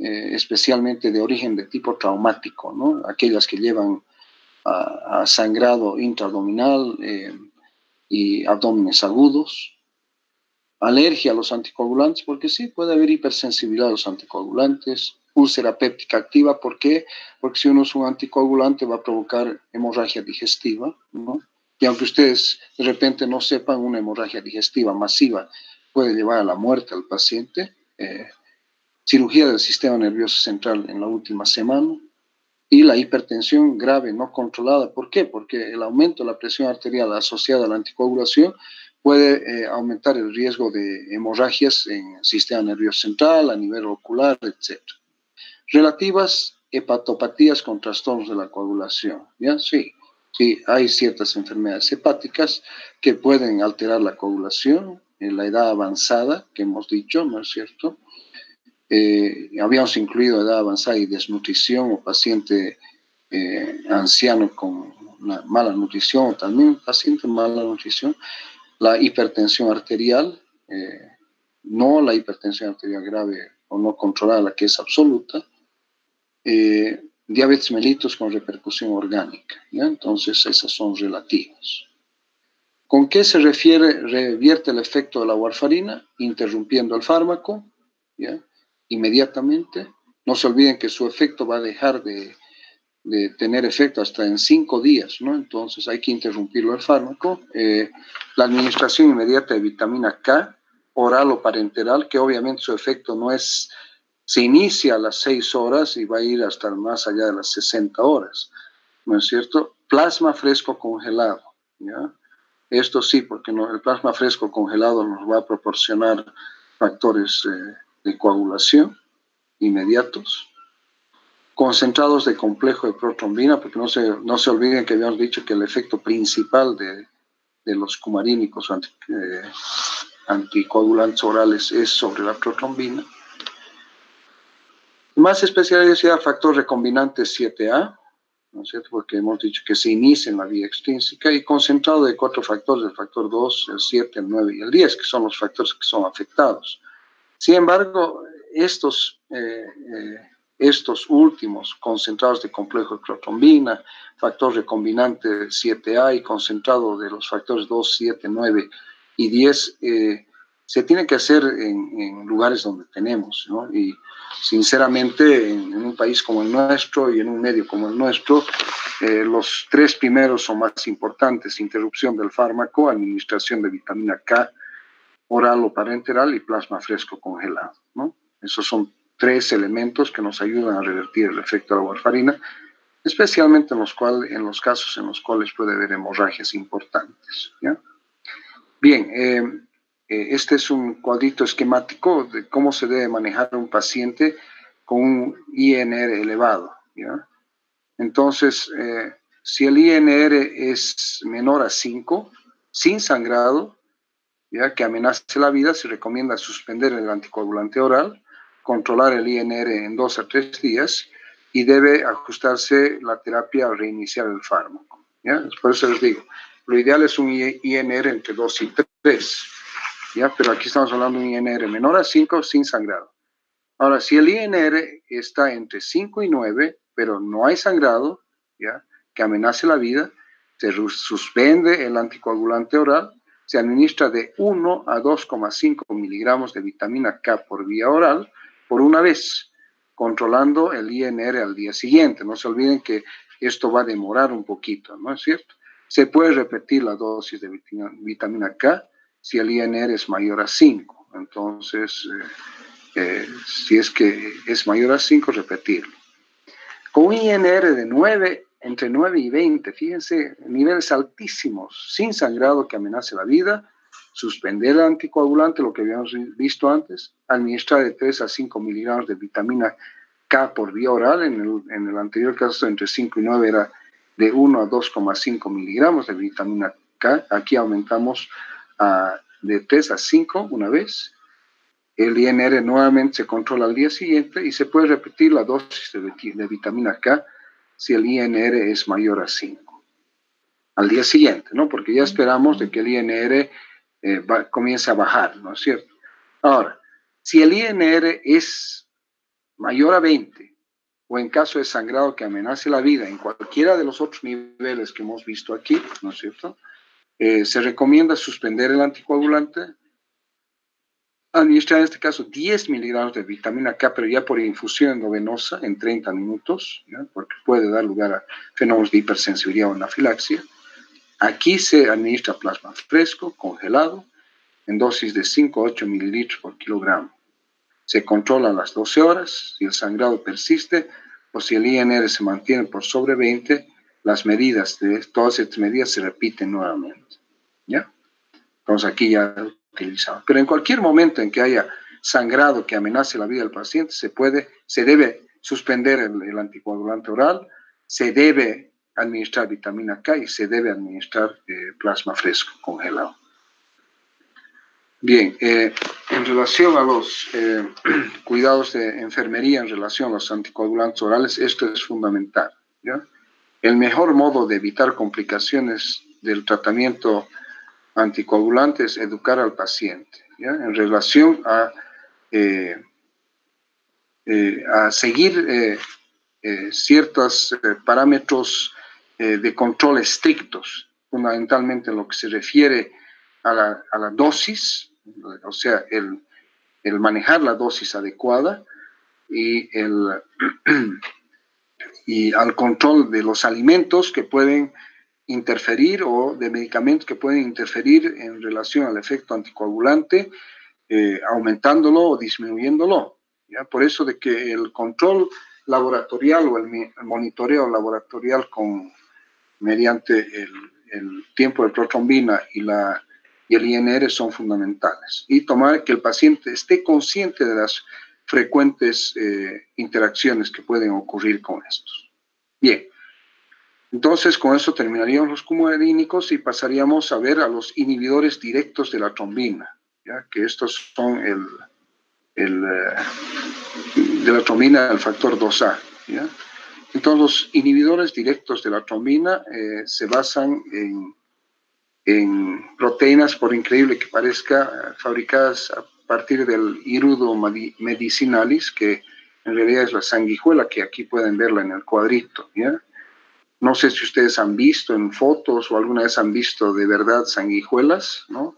eh, especialmente de origen de tipo traumático, ¿no? aquellas que llevan a, sangrado intraabdominal eh, y abdómenes agudos, alergia a los anticoagulantes, porque sí, puede haber hipersensibilidad a los anticoagulantes, úlcera péptica activa, ¿por qué? Porque si uno es un anticoagulante va a provocar hemorragia digestiva, ¿no? Y aunque ustedes de repente no sepan, una hemorragia digestiva masiva puede llevar a la muerte al paciente. Eh, cirugía del sistema nervioso central en la última semana y la hipertensión grave no controlada. ¿Por qué? Porque el aumento de la presión arterial asociada a la anticoagulación puede eh, aumentar el riesgo de hemorragias en el sistema nervioso central, a nivel ocular, etc. Relativas hepatopatías con trastornos de la coagulación. ¿Ya? Sí, sí, hay ciertas enfermedades hepáticas que pueden alterar la coagulación en la edad avanzada, que hemos dicho, ¿no es cierto? Eh, habíamos incluido edad avanzada y desnutrición o paciente eh, anciano con mala nutrición o también paciente mala nutrición, la hipertensión arterial, eh, no la hipertensión arterial grave o no controlada, la que es absoluta, diabetes mellitus con repercusión orgánica. Entonces, esas son relativas. ¿Con qué se refiere, revierte el efecto de la warfarina? Interrumpiendo el fármaco, ¿ya? inmediatamente. No se olviden que su efecto va a dejar de, tener efecto hasta en cinco días, ¿no? Entonces hay que interrumpirlo el fármaco. Eh, la administración inmediata de vitamina K, oral o parenteral, que obviamente su efecto no es, se inicia a las seis horas y va a ir hasta más allá de las 60 horas, ¿no es cierto? Plasma fresco congelado. Esto sí, porque el plasma fresco congelado nos va a proporcionar factores eh, de coagulación inmediatos, concentrados de complejo de protrombina, porque no se, no se olviden que habíamos dicho que el efecto principal de, los cumarínicos eh, anticoagulantes orales es sobre la protrombina. Más especialidad, factor recombinante 7A, ¿no es cierto? Porque hemos dicho que se inicia en la vía extrínseca y concentrado de cuatro factores, el factor 2, el 7, el 9 y el 10, que son los factores que son afectados. Sin embargo, estos, eh, eh, estos últimos concentrados de complejo de factor recombinante 7A y concentrado de los factores 2, 7, 9 y 10, eh, se tiene que hacer en, lugares donde tenemos, ¿no? Y sinceramente, en, un país como el nuestro y en un medio como el nuestro, los tres primeros son más importantes, interrupción del fármaco, administración de vitamina K, oral o parenteral y plasma fresco congelado. ¿no? Esos son tres elementos que nos ayudan a revertir el efecto de la warfarina, especialmente en los, cual, en los casos en los cuales puede haber hemorragias importantes. Bien, eh, eh, este es un cuadrito esquemático de cómo se debe manejar un paciente con un INR elevado. Entonces, eh, si el INR es menor a 5, sin sangrado, ya que amenace la vida, se recomienda suspender el anticoagulante oral, controlar el INR en dos a tres días y debe ajustarse la terapia al reiniciar el fármaco. ¿ya? Por eso les digo, lo ideal es un INR entre 2 y 3, ¿ya? pero aquí estamos hablando de un INR menor a 5 sin sangrado. Ahora, si el INR está entre 5 y 9, pero no hay sangrado, ¿ya? que amenace la vida, se suspende el anticoagulante oral se administra de 1 a 2,5 miligramos de vitamina K por vía oral por una vez, controlando el INR al día siguiente. No se olviden que esto va a demorar un poquito, ¿no es cierto? Se puede repetir la dosis de vitamina K si el INR es mayor a 5. Entonces, eh, eh, si es que es mayor a 5, repetirlo. Con un INR de 9 entre 9 y 20, fíjense, niveles altísimos, sin sangrado que amenace la vida, suspender el anticoagulante, lo que habíamos visto antes, administrar de 3 a 5 miligramos de vitamina K por vía oral, en el, en el anterior caso entre 5 y 9 era de 1 a 2,5 miligramos de vitamina K, aquí aumentamos de 3 a 5 una vez, el INR nuevamente se controla al día siguiente y se puede repetir la dosis de, vitamina K si el INR es mayor a 5. Al día siguiente, ¿no? Porque ya esperamos de que el INR eh, comience a bajar, ¿no es cierto? Ahora, si el INR es mayor a 20, o en caso de sangrado que amenace la vida, en cualquiera de los otros niveles que hemos visto aquí, ¿no es cierto? Eh, se recomienda suspender el anticoagulante, administrar en este caso 10 miligramos de vitamina K, pero ya por infusión endovenosa en 30 minutos, porque puede dar lugar a fenómenos de hipersensibilidad o anafilaxia. Aquí se administra plasma fresco, congelado, en dosis de 5 a 8 mililitros por kilogramo. Se controla a las 12 horas, si el sangrado persiste o si el INR se mantiene por sobre 20, las medidas de todas estas medidas se repiten nuevamente. ¿Ya? Entonces aquí ya pero en cualquier momento en que haya sangrado que amenace la vida del paciente, se puede, se debe suspender el, anticoagulante oral, se debe administrar vitamina K y se debe administrar eh, plasma fresco congelado. Bien, eh, en relación a los eh, (clears throat) cuidados de enfermería, en relación a los anticoagulantes orales, esto es fundamental. El mejor modo de evitar complicaciones del tratamiento anticoagulantes, educar al paciente en relación a, eh, eh, a seguir eh, ciertos parámetros de control estrictos, fundamentalmente en lo que se refiere a la, a la dosis, o sea, el, el, manejar la dosis adecuada y, el, (clears throat) y al control de los alimentos que pueden interferir o de medicamentos que pueden interferir en relación al efecto anticoagulante, eh, aumentándolo o disminuyéndolo. ¿ya? Por eso de que el control laboratorial o el, monitoreo laboratorial con, mediante el, tiempo de protrombina y, la, y el INR son fundamentales. Y tomar que el paciente esté consciente de las frecuentes eh, interacciones que pueden ocurrir con estos. Bien. Entonces, con eso terminaríamos los cumulínicos y pasaríamos a ver a los inhibidores directos de la trombina, ¿ya? que estos son el, el, eh, de la tromina el factor 2A. Entonces, los inhibidores directos de la tromina eh, se basan en, en, proteínas, por increíble que parezca, fabricadas a partir del irudo medicinalis, que en realidad es la sanguijuela, que aquí pueden verla en el cuadrito. ¿ya? No sé si ustedes han visto en fotos o alguna vez han visto de verdad sanguijuelas, ¿no?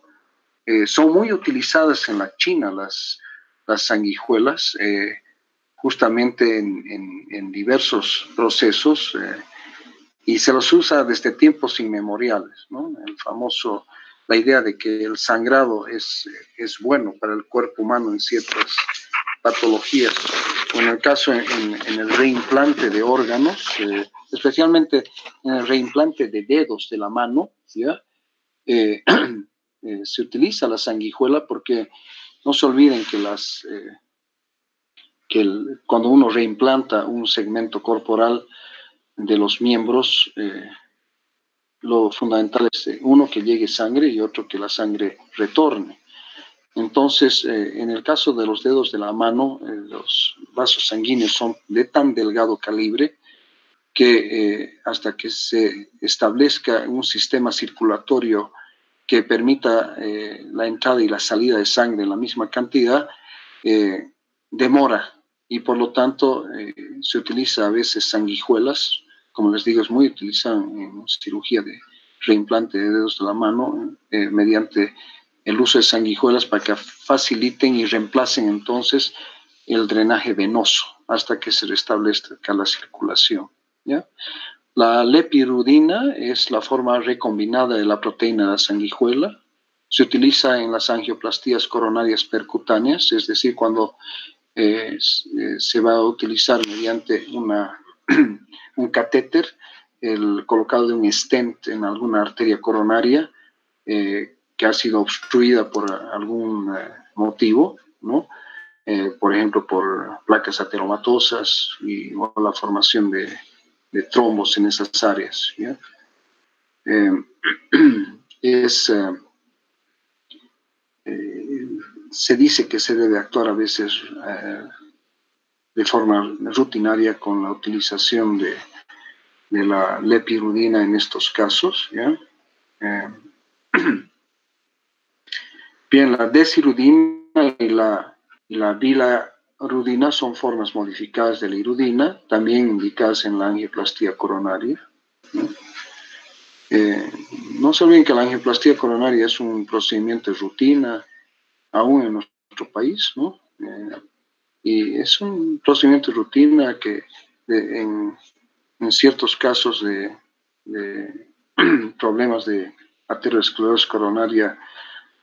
Eh, son muy utilizadas en la China las, las sanguijuelas, eh, justamente en, diversos procesos, eh, y se los usa desde tiempos inmemoriales, ¿no? El famoso, la idea de que el sangrado es, es bueno para el cuerpo humano en ciertas patologías. En el caso en, el reimplante de órganos, especialmente en el reimplante de dedos de la mano, ¿ya? (clears throat) Eh, se utiliza la sanguijuela porque no se olviden que, las, eh, que cuando uno reimplanta un segmento corporal de los miembros, eh, lo fundamental es uno que llegue sangre y otro que la sangre retorne. Entonces, en el caso de los dedos de la mano, los vasos sanguíneos son de tan delgado calibre que hasta que se establezca un sistema circulatorio que permita eh, la entrada y la salida de sangre en la misma cantidad, eh, demora y por lo tanto eh, se utiliza a veces sanguijuelas, como les digo, es muy utilizado en cirugía de reimplante de dedos de la mano mediante el uso de sanguijuelas para que faciliten y reemplacen entonces el drenaje venoso hasta que se restablezca la circulación. ¿ya? La lepirudina es la forma recombinada de la proteína de la sanguijuela. Se utiliza en las angioplastías coronarias percutáneas, es decir, cuando eh, eh, se va a utilizar mediante una, (clears throat) un catéter, el colocado de un stent en alguna arteria coronaria eh, que ha sido obstruida por algún motivo, ¿no? por ejemplo, por placas ateromatosas y la formación de trombos en esas áreas. Eh, (clears throat) es, eh, eh, se dice que se debe actuar a veces de forma rutinaria con la utilización de, de la lepirudina en estos casos. (clears throat) bien, la desirudina y la, la vila Rudina son formas modificadas de la irudina, también indicadas en la angioplastía coronaria. ¿no? Eh, se olviden que la angioplastía coronaria es un procedimiento de rutina, aún en nuestro país, ¿no? Eh, y es un procedimiento de rutina que en, ciertos casos de, de (clears throat) problemas de aterosclerosis coronaria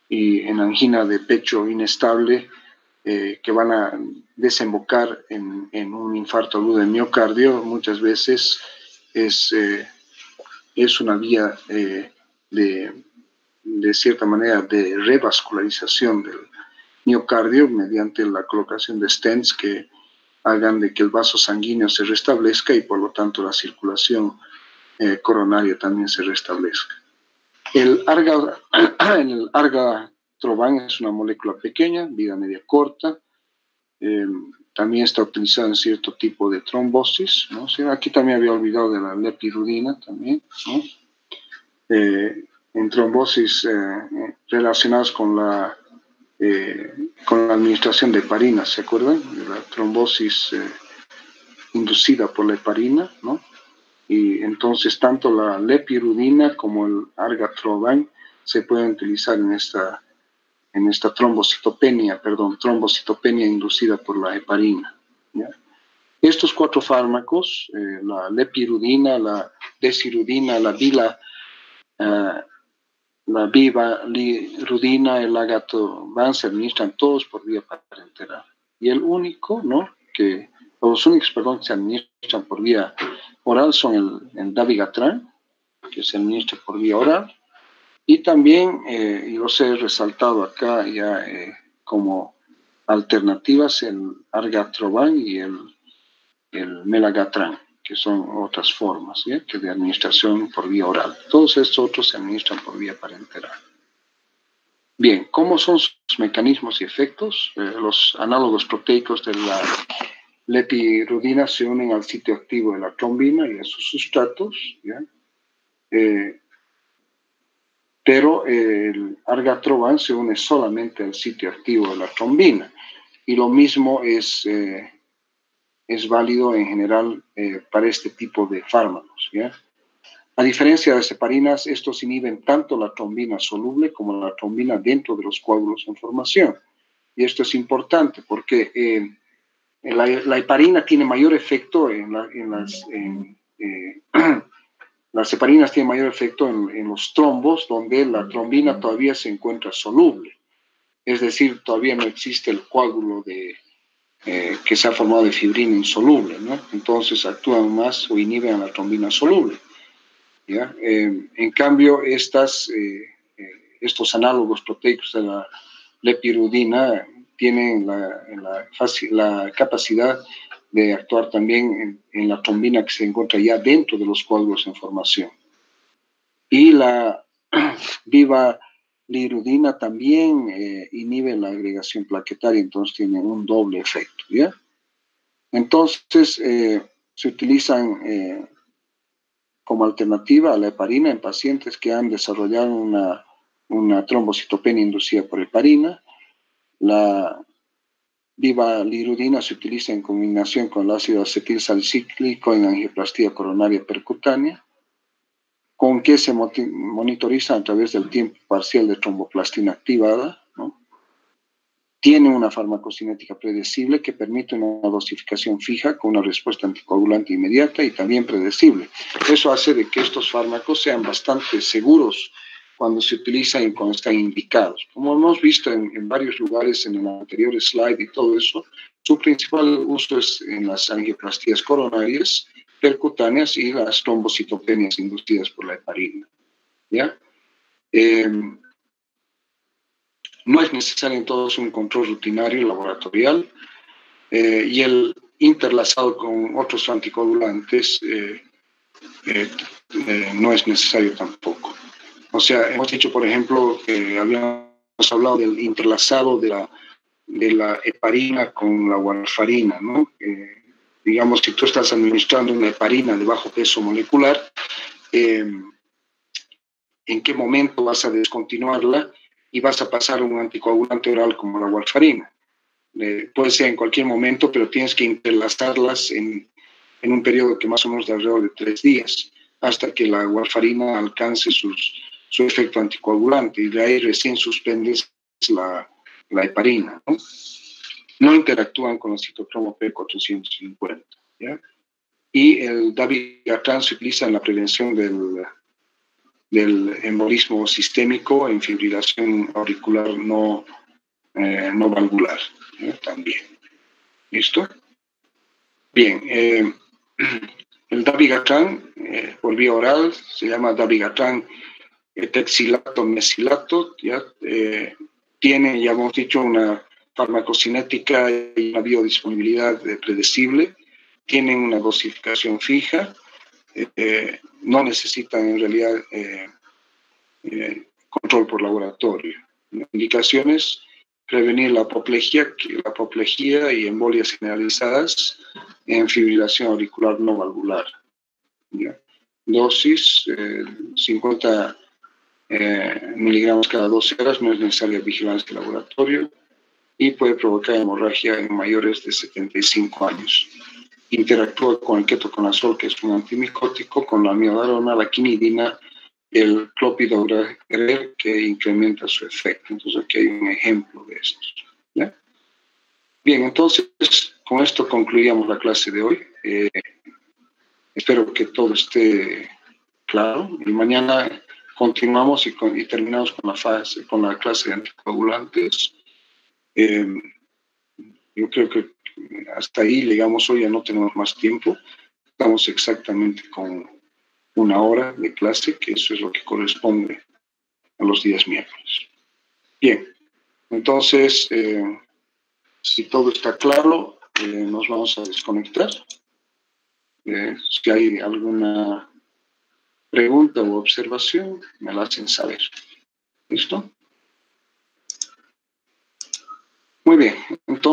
y en angina de pecho inestable, eh, que van a desembocar en, un infarto agudo de miocardio, muchas veces es, eh, es una vía eh, de, de, cierta manera, de revascularización del miocardio mediante la colocación de stents que hagan de que el vaso sanguíneo se restablezca y por lo tanto la circulación coronaria también se restablezca. El arga, (clears throat) el arga es una molécula pequeña, vida media corta. Em, también está utilizada en cierto tipo de trombosis. ¿no? aquí también había olvidado de la lepirudina también. Eh, en trombosis eh, relacionadas con la, eh, con la administración de heparina, ¿se acuerdan? La trombosis inducida por la heparina, ¿no? Y entonces tanto la lepirudina como el argatroban se pueden utilizar en esta en esta trombocitopenia, perdón, trombocitopenia inducida por la heparina. Estos cuatro fármacos, eh, la lepirudina, la desirudina, la vila, uh, la vivalirudina, el van se administran todos por vía parenteral. Y el único, ¿no? Que, los únicos, perdón, que se administran por vía oral son el, el davigatran, que se administra por vía oral, y también, eh, y los he resaltado acá ya eh, como alternativas, el argatroban y el, el melagatran, que son otras formas que de administración por vía oral. Todos estos otros se administran por vía parenteral. Bien, ¿cómo son sus mecanismos y efectos? Eh, los análogos proteicos de la lepirudina se unen al sitio activo de la trombina y a sus sustratos. Eh, pero el argatroban se une solamente al sitio activo de la trombina. Y lo mismo es, eh, es válido en general eh, para este tipo de fármacos. A diferencia de las heparinas, estos inhiben tanto la trombina soluble como la trombina dentro de los coágulos en formación. Y esto es importante porque la, heparina tiene mayor efecto en, las... (clears throat) Las heparinas tienen mayor efecto en, los trombos, donde la trombina todavía se encuentra soluble. Es decir, todavía no existe el coágulo de, eh, que se ha formado de fibrina insoluble, ¿no? Entonces actúan más o inhiben a la trombina soluble. ¿ya? Eh, en cambio, estas, eh, estos análogos proteicos de la lepirudina tienen la, la, la capacidad de actuar también en, la trombina que se encuentra ya dentro de los coágulos en formación. Y la (clears throat) viva lirudina también eh, inhibe la agregación plaquetaria, entonces tiene un doble efecto. Entonces, eh, se utilizan eh, como alternativa a la heparina en pacientes que han desarrollado una, una trombocitopenia inducida por heparina. La Viva lirudina se utiliza en combinación con el ácido acetil salicíclico en angioplastía coronaria percutánea, con que se monitoriza a través del tiempo parcial de tromboplastina activada. Tiene una farmacocinética predecible que permite una dosificación fija con una respuesta anticoagulante inmediata y también predecible. Eso hace de que estos fármacos sean bastante seguros cuando se utilizan y cuando están indicados. Como hemos visto en, varios lugares en el anterior slide y todo eso, su principal uso es en las angioplastías coronarias, percutáneas y las trombocitopenias inducidas por la heparina. ¿ya? Em, no es necesario entonces un control rutinario laboratorial eh, y el interlazado con otros anticoagulantes eh, eh, no es necesario tampoco. O sea, hemos dicho, por ejemplo, que habíamos hablado del interlazado de la, de la heparina con la warfarina, ¿no? Digamos, si tú estás administrando una heparina de bajo peso molecular, em, ¿en qué momento vas a descontinuarla y vas a pasar un anticoagulante oral como la warfarina? Eh, puede ser en cualquier momento, pero tienes que interlazarlas en, en un periodo que más o menos de alrededor de tres días, hasta que la warfarina alcance sus su efecto anticoagulante y de ahí recién suspendes la, la heparina. ¿no? No interactúan con el citocromo P450. ¿ya? Y el dabigatran se utiliza en la prevención del, del embolismo sistémico en fibrilación auricular no, eh, no valvular también. ¿Listo? Bien, eh, (clears throat) el dabigatran eh, por vía oral se llama dabigatran texilato mesilato, ya eh, tiene, ya hemos dicho, una farmacocinética y una biodisponibilidad predecible, tienen una dosificación fija, eh, no necesitan en realidad eh, control por laboratorio. Indicaciones, prevenir la apoplejía, la apoplejía y embolias generalizadas en fibrilación auricular no valvular. Dosis, 50 eh, miligramos cada 12 horas, no es necesaria vigilancia de laboratorio y puede provocar hemorragia en mayores de 75 años. Interactúa con el ketoconazol, que es un antimicótico, con la miodarona, la quinidina, el clopidogrel, que incrementa su efecto. Entonces aquí hay un ejemplo de esto. Bien, entonces con esto concluíamos la clase de hoy. Eh, espero que todo esté claro. Y mañana continuamos y, terminamos con la fase, con la clase de anticoagulantes. Em, yo creo que hasta ahí llegamos hoy, ya no tenemos más tiempo. Estamos exactamente con una hora de clase, que eso es lo que corresponde a los días miércoles. Bien, entonces, eh, si todo está claro, eh, nos vamos a desconectar. Eh, si hay alguna pregunta o observación, me la hacen saber. ¿Listo? Muy bien, entonces...